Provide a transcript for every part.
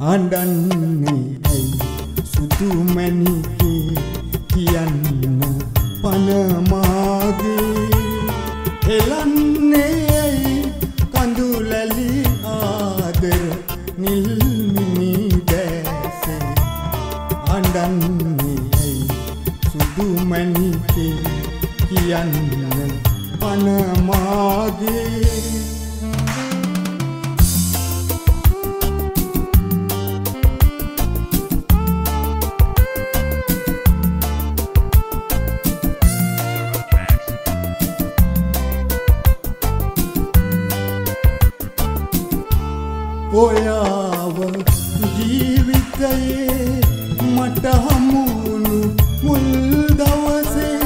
අඩන්නේ ඇයි? සුදු මැනිකේ කියන්න පනමාගේ. හෙලන්නේ ඇයි? කඳුලැලි ආදර නිල්මිනි දැසේ. අඩන්නේ ඇයි? සුදු මැනිකේ කියන්න පනමාගේ. ඔයාව ජීවිතයේ මට හමුණු මුල් දවසේ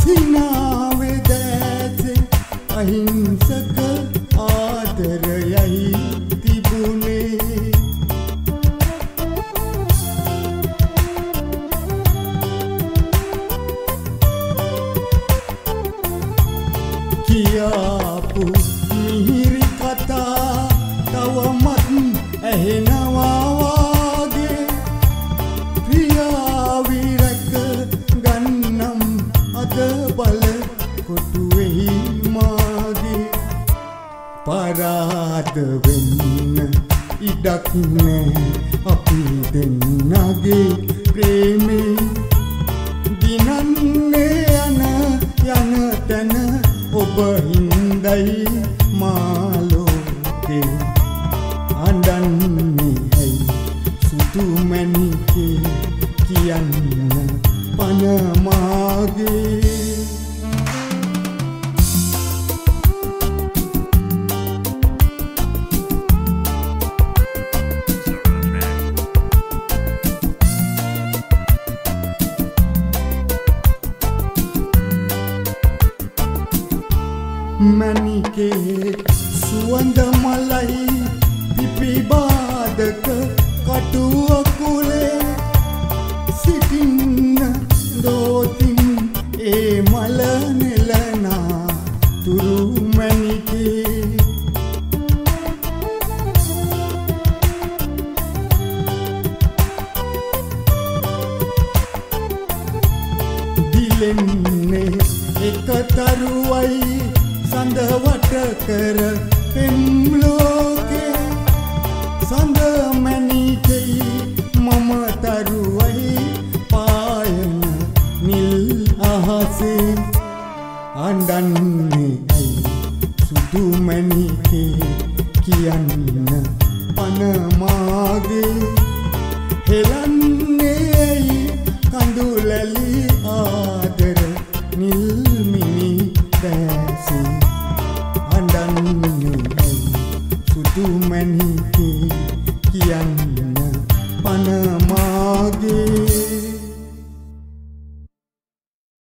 සිනාවේ දැසේ අහිංසක ආදරයයි තිබුණේ. කියාපු කොටුවෙහි මාගේ පරාද වෙන්න ඉඩක් නෑ අපි දෙන්නගේ ප්‍රේමේ දිනන්නේ යන යන තැන ඔබ හින්දයි මාලෝකේ. අඩන්නේ ඇයි? සුදු මැනිකේ කියන්න පනමාගේ මැනිකේ සුවඳ මලයි පිපිබාදක කටුවකුලේ සිටින්න දෝතින් ඒ මල නෙලනා තුරු මැනිකේ දිලෙන්නේ එක තරුවයි සඳවට කර පෙම්ලෝකේ සඳ මැනිකෙයි මම තරුවයි පායන නිල් අහසේ අඩන්නේ ඇයි? සුදු මැනිකේ කියන්න පනමාගේ ඇයි